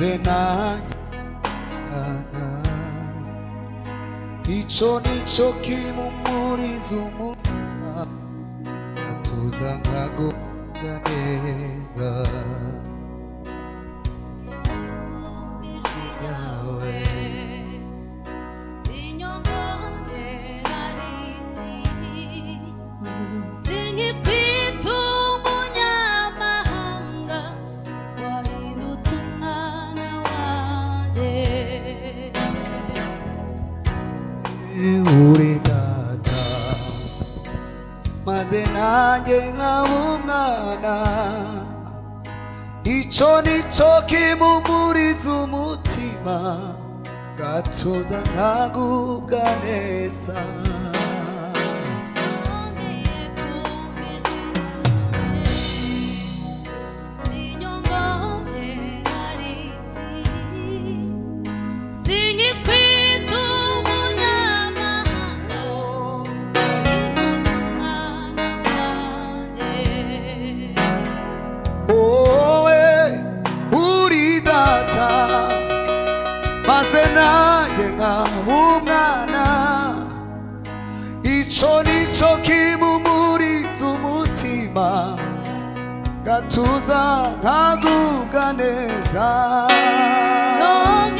zenaje ico nico kiri muri atuza atuzankaguga neza finding a woman 이천이천 기무무리수 무티마 가토자 나구간에사 wowe uri data maze nanjye nkaba umwana. Icyo ni cyo kimumuriza umutima gatuza nkagubwa neza. Nongeye kumva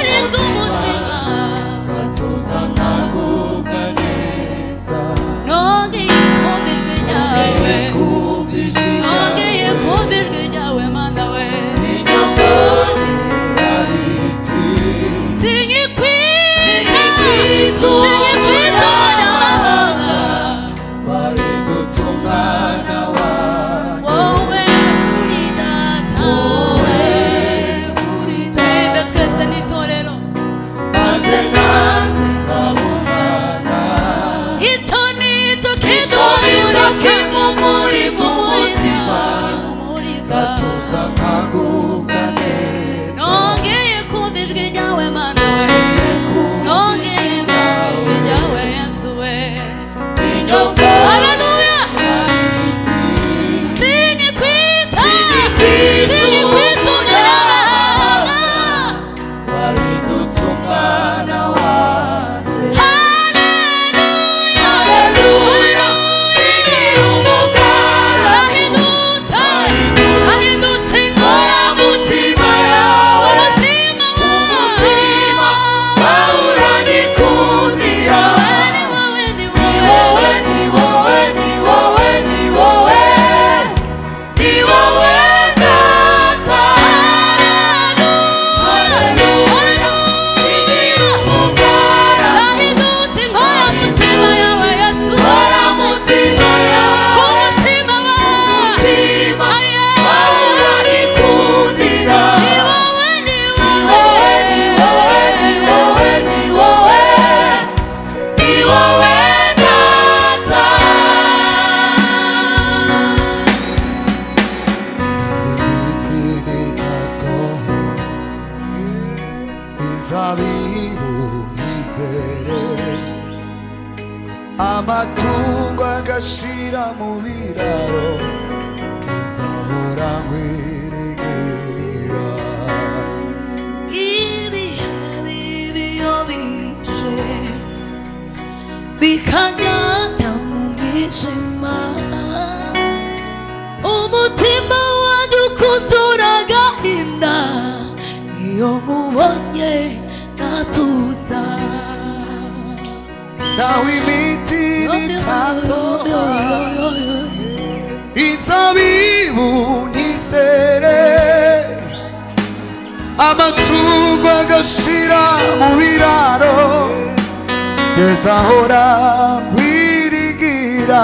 iyo nkubonye ntatuza naho imiti bitatoha izabibu nizere amatungo agashira mu biraro kugeza ahora kwirigira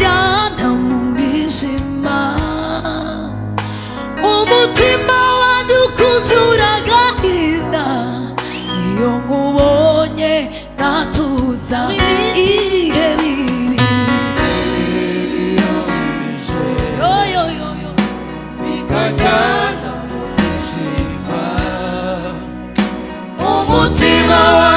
Oh.